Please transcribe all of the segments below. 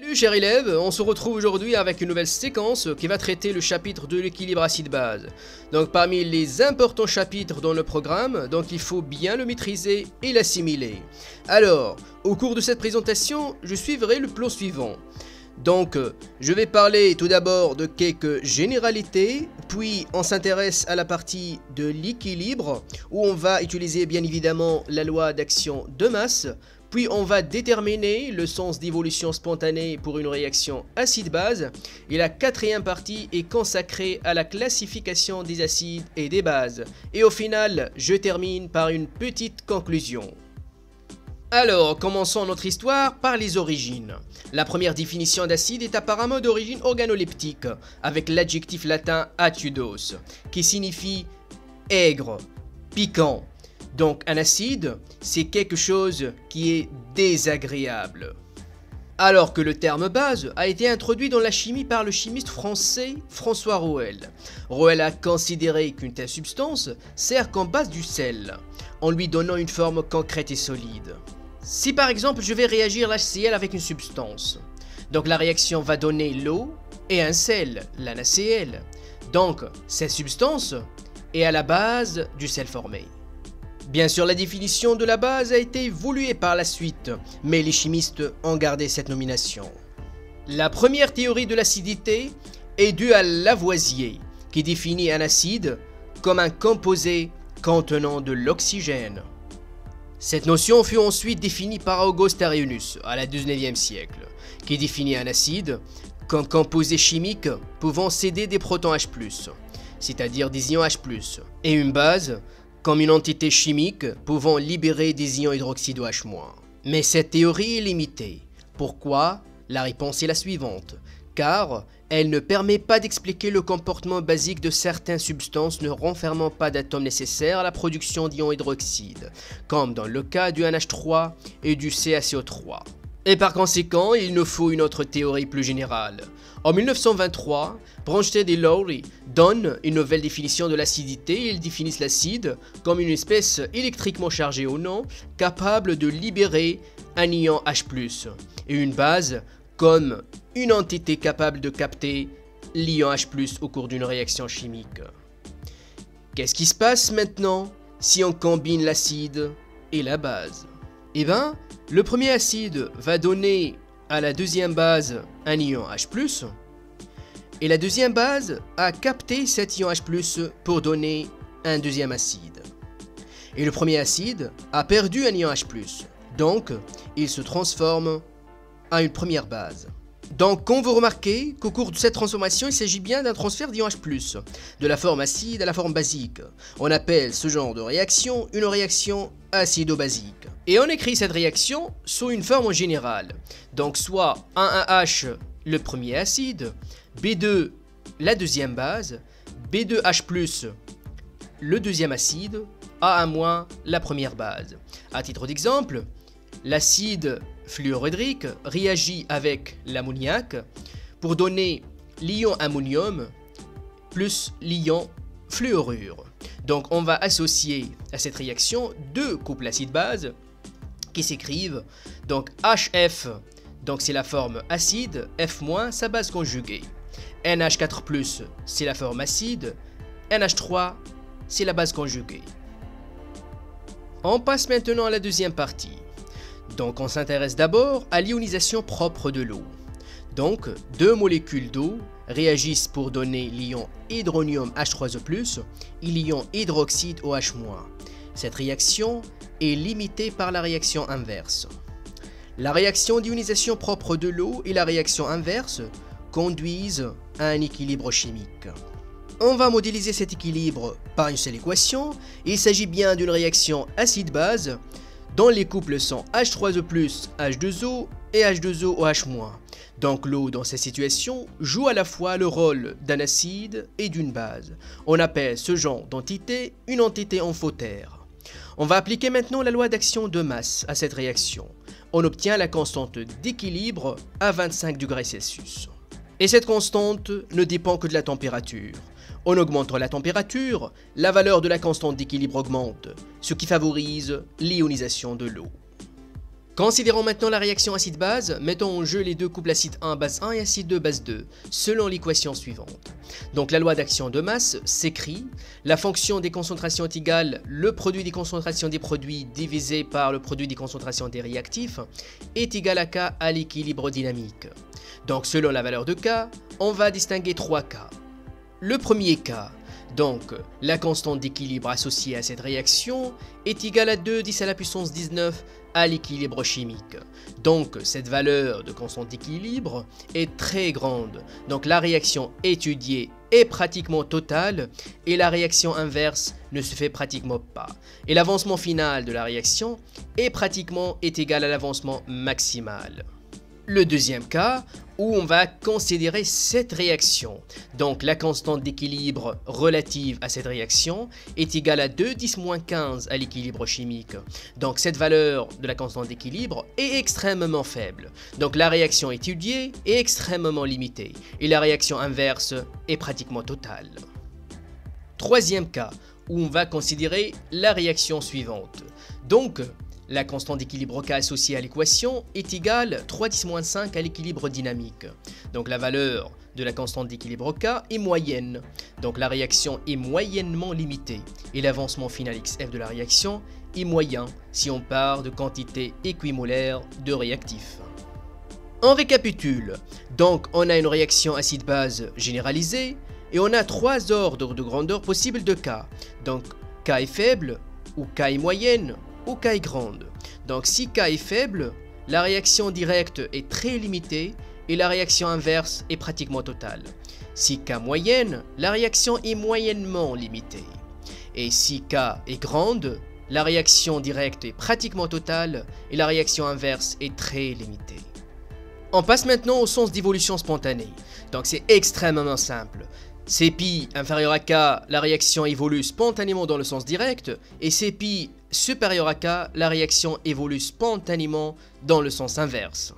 Salut chers élèves, on se retrouve aujourd'hui avec une nouvelle séquence qui va traiter le chapitre de l'équilibre acide-base. Donc parmi les importants chapitres dans le programme, donc il faut bien le maîtriser et l'assimiler. Alors, au cours de cette présentation, je suivrai le plan suivant. Donc, je vais parler tout d'abord de quelques généralités, puis on s'intéresse à la partie de l'équilibre, où on va utiliser bien évidemment la loi d'action de masse, puis on va déterminer le sens d'évolution spontanée pour une réaction acide-base. Et la quatrième partie est consacrée à la classification des acides et des bases. Et au final, je termine par une petite conclusion. Alors, commençons notre histoire par les origines. La première définition d'acide est apparemment d'origine organoleptique, avec l'adjectif latin atudos, qui signifie aigre, piquant, donc un acide, c'est quelque chose qui est désagréable. Alors que le terme base a été introduit dans la chimie par le chimiste français François Roel. Roel a considéré qu'une telle substance sert qu'en base du sel, en lui donnant une forme concrète et solide. Si par exemple je vais réagir l'HCl avec une substance, donc la réaction va donner l'eau et un sel, la NaCl. Donc cette substance est à la base du sel formé. Bien sûr, la définition de la base a été évoluée par la suite, mais les chimistes ont gardé cette nomination. La première théorie de l'acidité est due à Lavoisier, qui définit un acide comme un composé contenant de l'oxygène. Cette notion fut ensuite définie par Auguste Arrhenius à la 19e siècle, qui définit un acide comme composé chimique pouvant céder des protons H+, c'est-à-dire des ions H+, et une base comme une entité chimique pouvant libérer des ions hydroxyde H-. Mais cette théorie est limitée. Pourquoi? La réponse est la suivante. Car elle ne permet pas d'expliquer le comportement basique de certaines substances ne renfermant pas d'atomes nécessaires à la production d'ions hydroxyde, comme dans le cas du NH3 et du CaCO3. Et par conséquent, il nous faut une autre théorie plus générale. En 1923, Bronsted et Lowry donnent une nouvelle définition de l'acidité. Ils définissent l'acide comme une espèce électriquement chargée ou non, capable de libérer un ion H+, et une base comme une entité capable de capter l'ion H+, au cours d'une réaction chimique. Qu'est-ce qui se passe maintenant si on combine l'acide et la base? Eh bien, le premier acide va donner à la deuxième base un ion H+, et la deuxième base a capté cet ion H+, pour donner un deuxième acide. Et le premier acide a perdu un ion H+, donc il se transforme en une première base. Donc, quand vous remarquez qu'au cours de cette transformation, il s'agit bien d'un transfert d'ion H+, de la forme acide à la forme basique. On appelle ce genre de réaction une réaction acido-basique. Et on écrit cette réaction sous une forme générale. Donc, soit 1,1H, le premier acide, B2, la deuxième base, B2H+, le deuxième acide, A1-, la première base. A titre d'exemple, l'acide fluorhydrique réagit avec l'ammoniac pour donner l'ion ammonium plus l'ion fluorure. Donc on va associer à cette réaction deux couples acide-base qui s'écrivent. Donc HF, donc c'est la forme acide, F- sa base conjuguée. NH4+, c'est la forme acide, NH3, c'est la base conjuguée. On passe maintenant à la deuxième partie. Donc on s'intéresse d'abord à l'ionisation propre de l'eau. Donc deux molécules d'eau réagissent pour donner l'ion hydronium H3O+, et l'ion hydroxyde OH-. Cette réaction est limitée par la réaction inverse. La réaction d'ionisation propre de l'eau et la réaction inverse conduisent à un équilibre chimique. On va modéliser cet équilibre par une seule équation. Il s'agit bien d'une réaction acide-base dont les couples sont H3O+, H2O et H2O-OH-. Donc l'eau dans cette situation joue à la fois le rôle d'un acide et d'une base. On appelle ce genre d'entité une entité amphotère. On va appliquer maintenant la loi d'action de masse à cette réaction. On obtient la constante d'équilibre à 25 degrés Celsius. Et cette constante ne dépend que de la température. En augmentant la température, la valeur de la constante d'équilibre augmente, ce qui favorise l'ionisation de l'eau. Considérons maintenant la réaction acide-base, mettons en jeu les deux couples acide 1 base 1 et acide 2 base 2, selon l'équation suivante. Donc la loi d'action de masse s'écrit, la fonction des concentrations est égale le produit des concentrations des produits divisé par le produit des concentrations des réactifs est égal à K à l'équilibre dynamique. Donc selon la valeur de K, on va distinguer trois cas. Le premier cas, donc, la constante d'équilibre associée à cette réaction est égale à 2 10 à la puissance 19 à l'équilibre chimique. Donc, cette valeur de constante d'équilibre est très grande. Donc, la réaction étudiée est pratiquement totale et la réaction inverse ne se fait pratiquement pas. Et l'avancement final de la réaction est pratiquement égal à l'avancement maximal. Le deuxième cas, où on va considérer cette réaction. Donc la constante d'équilibre relative à cette réaction est égale à 2 10 15 à l'équilibre chimique. Donc cette valeur de la constante d'équilibre est extrêmement faible. Donc la réaction étudiée est extrêmement limitée et la réaction inverse est pratiquement totale. Troisième cas, où on va considérer la réaction suivante. Donc la constante d'équilibre K associée à l'équation est égale 3 10 5 à l'équilibre dynamique. Donc la valeur de la constante d'équilibre K est moyenne. Donc la réaction est moyennement limitée. Et l'avancement final XF de la réaction est moyen si on part de quantité équimolaire de réactifs. On récapitule. Donc on a une réaction acide-base généralisée et on a trois ordres de grandeur possibles de K. Donc K est faible ou K est moyenne K est grande. Donc si K est faible, la réaction directe est très limitée et la réaction inverse est pratiquement totale. Si K moyenne, la réaction est moyennement limitée. Et si K est grande, la réaction directe est pratiquement totale et la réaction inverse est très limitée. On passe maintenant au sens d'évolution spontanée. Donc c'est extrêmement simple. pi inférieur à K, la réaction évolue spontanément dans le sens direct, et pi supérieur à K, la réaction évolue spontanément dans le sens inverse.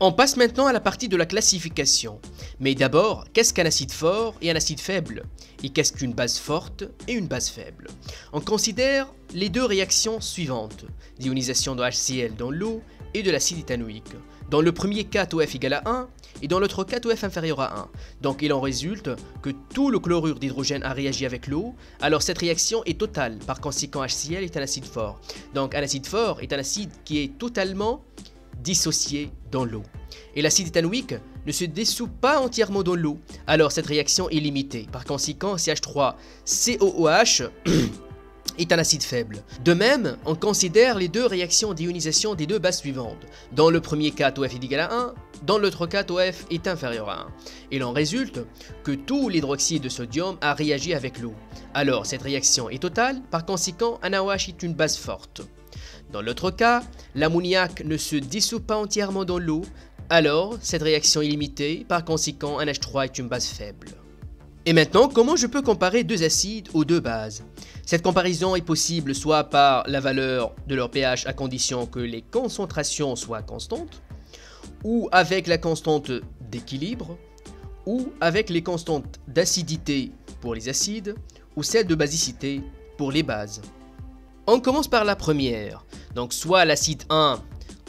On passe maintenant à la partie de la classification. Mais d'abord, qu'est-ce qu'un acide fort et un acide faible? Et qu'est-ce qu'une base forte et une base faible? On considère les deux réactions suivantes, d'ionisation de HCl dans l'eau et de l'acide éthanoïque. Dans le premier cas, TOF égale à 1, et dans l'autre cas, TOF inférieur à 1. Donc il en résulte que tout le chlorure d'hydrogène a réagi avec l'eau, alors cette réaction est totale, par conséquent HCl est un acide fort. Donc un acide fort est un acide qui est totalement dissocié dans l'eau. Et l'acide éthanoïque ne se dissout pas entièrement dans l'eau, alors cette réaction est limitée. Par conséquent, CH3COOH est un acide faible. De même, on considère les deux réactions d'ionisation des deux bases suivantes. Dans le premier cas, TOF est égal à 1, dans l'autre cas, TOF est inférieur à 1. Il en résulte que tout l'hydroxyde de sodium a réagi avec l'eau. Alors, cette réaction est totale, par conséquent, un est une base forte. Dans l'autre cas, l'ammoniac ne se dissout pas entièrement dans l'eau, alors cette réaction est limitée, par conséquent, un H3 est une base faible. Et maintenant, comment je peux comparer deux acides aux deux bases? Cette comparaison est possible soit par la valeur de leur pH à condition que les concentrations soient constantes, ou avec la constante d'équilibre, ou avec les constantes d'acidité pour les acides, ou celle de basicité pour les bases. On commence par la première, donc soit l'acide 1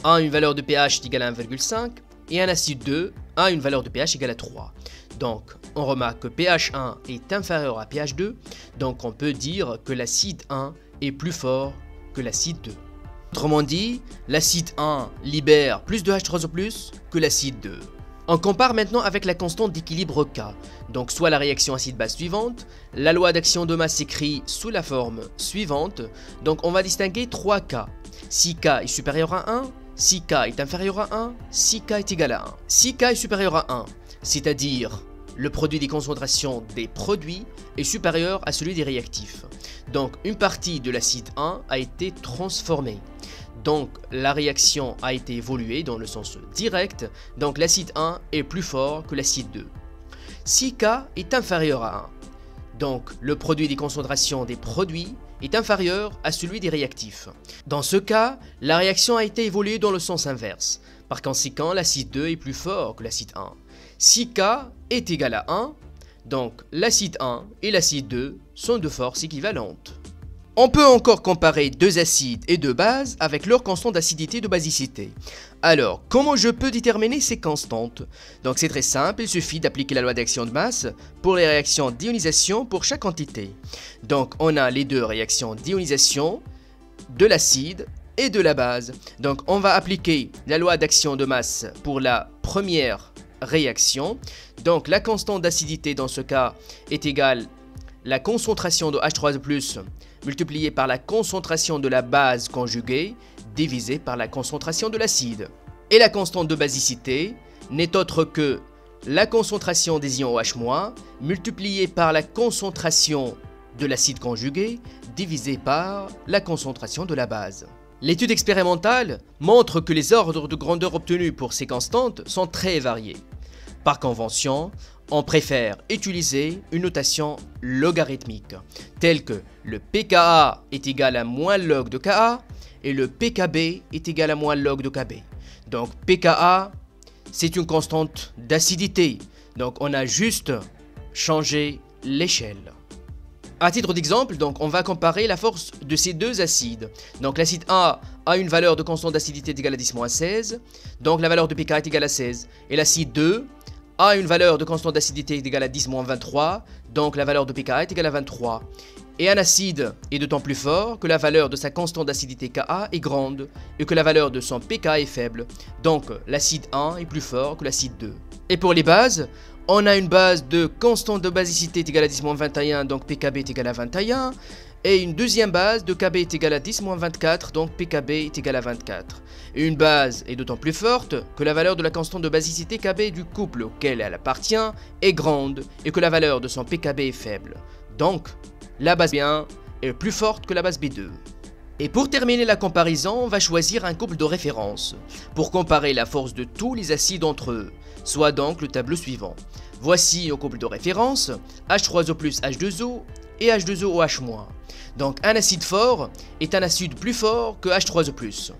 a une valeur de pH égale à 1,5 et un acide 2 a une valeur de pH égale à 3. Donc, on remarque que pH 1 est inférieur à pH 2, donc on peut dire que l'acide 1 est plus fort que l'acide 2. Autrement dit, l'acide 1 libère plus de H3O+, que l'acide 2. On compare maintenant avec la constante d'équilibre K, donc soit la réaction acide-base suivante, la loi d'action de masse s'écrit sous la forme suivante, donc on va distinguer 3 cas. Si K est supérieur à 1, si K est inférieur à 1, si K est égal à 1. Si K est supérieur à 1, c'est-à-dire le produit des concentrations des produits est supérieur à celui des réactifs. Donc une partie de l'acide 1 a été transformée. Donc la réaction a été évoluée dans le sens direct, donc l'acide 1 est plus fort que l'acide 2. Si K est inférieur à 1, donc le produit des concentrations des produits est inférieur à celui des réactifs. Dans ce cas, la réaction a été évoluée dans le sens inverse. Par conséquent, l'acide 2 est plus fort que l'acide 1. Si K est égal à 1, donc l'acide 1 et l'acide 2 sont de forces équivalentes. On peut encore comparer deux acides et deux bases avec leur constant d'acidité et de basicité. Alors, comment je peux déterminer ces constantes? Donc c'est très simple, il suffit d'appliquer la loi d'action de masse pour les réactions d'ionisation pour chaque quantité. Donc on a les deux réactions d'ionisation de l'acide et de la base. Donc on va appliquer la loi d'action de masse pour la première réaction. Donc la constante d'acidité dans ce cas est égale la concentration de H3 multipliée par la concentration de la base conjuguée divisée par la concentration de l'acide. Et la constante de basicité n'est autre que la concentration des ions OH- multipliée par la concentration de l'acide conjugué divisée par la concentration de la base. L'étude expérimentale montre que les ordres de grandeur obtenus pour ces constantes sont très variés. Par convention, on préfère utiliser une notation logarithmique, telle que le pKa est égal à moins log de Ka et le pKb est égal à moins log de Kb. Donc pKa, c'est une constante d'acidité, donc on a juste changé l'échelle. À titre d'exemple, donc on va comparer la force de ces deux acides. Donc l'acide A a une valeur de constante d'acidité égale à 10-16, donc la valeur de pK est égale à 16. Et l'acide 2 a une valeur de constante d'acidité égale à 10-23, donc la valeur de pK est égale à 23. Et un acide est d'autant plus fort que la valeur de sa constante d'acidité Ka est grande et que la valeur de son pK est faible. Donc l'acide 1 est plus fort que l'acide 2. Et pour les bases, on a une base de constante de basicité égale à 10-21, donc pKb est égal à 21. Et une deuxième base de Kb est égal à 10-24, donc pKb est égal à 24. Et une base est d'autant plus forte que la valeur de la constante de basicité Kb du couple auquel elle appartient est grande et que la valeur de son pKb est faible. Donc, la base B1 est plus forte que la base B2. Et pour terminer la comparaison, on va choisir un couple de référence pour comparer la force de tous les acides entre eux, soit donc le tableau suivant. Voici nos couples de référence, H3O plus H2O et H2OH-. Donc un acide fort est un acide plus fort que H3O+,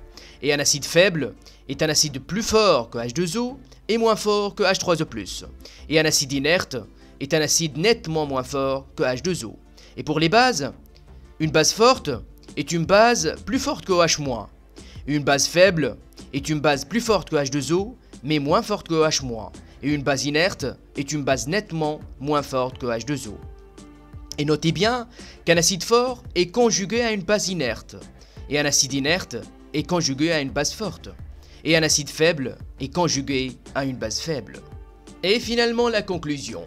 et un acide faible est un acide plus fort que H2O et moins fort que H3O+, et un acide inerte est un acide nettement moins fort que H2O. Et pour les bases, une base forte est une base plus forte que OH-, une base faible est une base plus forte que H2O mais moins forte que OH-, et une base inerte est une base nettement moins forte que H2O. Et notez bien qu'un acide fort est conjugué à une base inerte, et un acide inerte est conjugué à une base forte, et un acide faible est conjugué à une base faible. Et finalement la conclusion.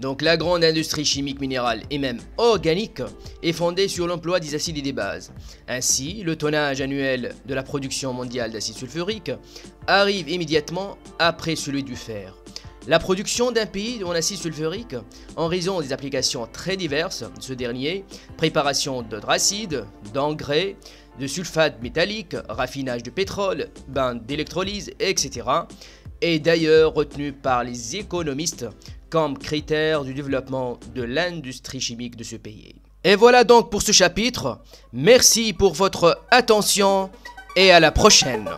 Donc la grande industrie chimique minérale et même organique est fondée sur l'emploi des acides et des bases. Ainsi, le tonnage annuel de la production mondiale d'acide sulfurique arrive immédiatement après celui du fer. La production d'un pays en acide sulfurique, en raison des applications très diverses de ce dernier, préparation d'hydrocide, d'engrais, de sulfate métallique, raffinage de pétrole, bain d'électrolyse, etc., est d'ailleurs retenue par les économistes comme critère du développement de l'industrie chimique de ce pays. Et voilà donc pour ce chapitre. Merci pour votre attention et à la prochaine.